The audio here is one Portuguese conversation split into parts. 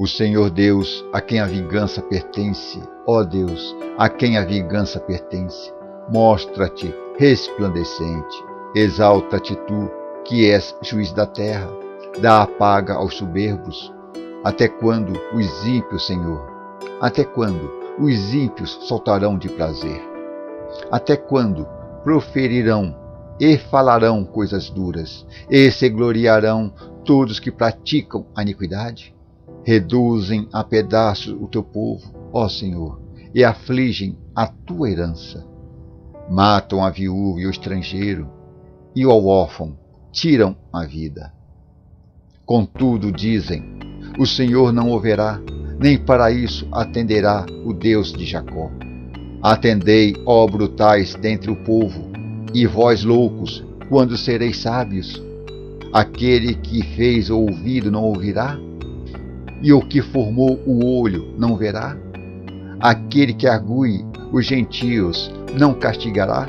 O Senhor Deus, a quem a vingança pertence, ó Deus, a quem a vingança pertence, mostra-te resplandecente, exalta-te tu, que és juiz da terra, dá a paga aos soberbos. Até quando os ímpios, Senhor? Até quando os ímpios soltarão de prazer? Até quando proferirão e falarão coisas duras, e se gloriarão todos que praticam a iniquidade? Reduzem a pedaços o teu povo, ó Senhor, e afligem a tua herança. Matam a viúva e o estrangeiro, e ao órfão tiram a vida. Contudo, dizem: O Senhor não ouverá, nem para isso atenderá o Deus de Jacó. Atendei, ó brutais dentre o povo, e vós loucos, quando sereis sábios. Aquele que fez ouvido não ouvirá? E o que formou o olho não verá? Aquele que argue os gentios não castigará?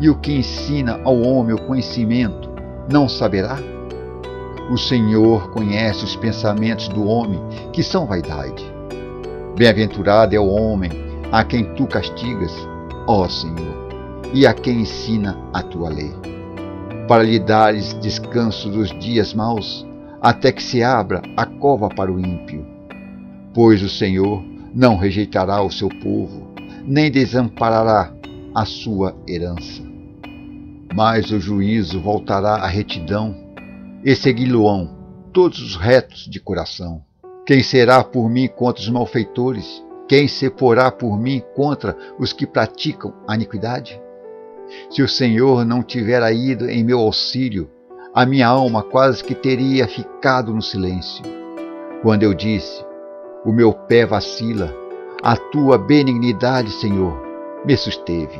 E o que ensina ao homem o conhecimento não saberá? O Senhor conhece os pensamentos do homem, que são vaidade. Bem-aventurado é o homem a quem tu castigas, ó Senhor, e a quem ensina a tua lei, para lhe dares descanso dos dias maus, até que se abra a cova para o ímpio. Pois o Senhor não rejeitará o seu povo, nem desamparará a sua herança. Mas o juízo voltará à retidão, e segui-lo-ão todos os retos de coração. Quem será por mim contra os malfeitores? Quem se porá por mim contra os que praticam a iniquidade? Se o Senhor não tivera ido em meu auxílio, a minha alma quase que teria ficado no silêncio. Quando eu disse: O meu pé vacila, a tua benignidade, Senhor, me susteve.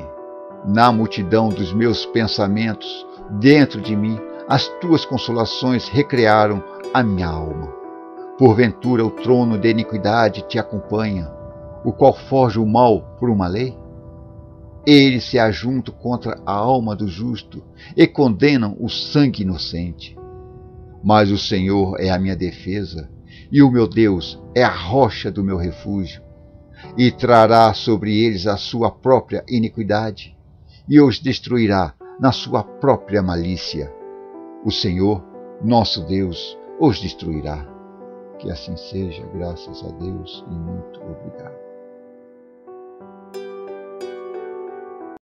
Na multidão dos meus pensamentos, dentro de mim, as tuas consolações recrearam a minha alma. Porventura o trono de iniquidade te acompanha, o qual forja o mal por uma lei? Eles se ajuntam contra a alma do justo e condenam o sangue inocente. Mas o Senhor é a minha defesa, e o meu Deus é a rocha do meu refúgio, e trará sobre eles a sua própria iniquidade, e os destruirá na sua própria malícia. O Senhor, nosso Deus, os destruirá. Que assim seja, graças a Deus, e muito obrigado.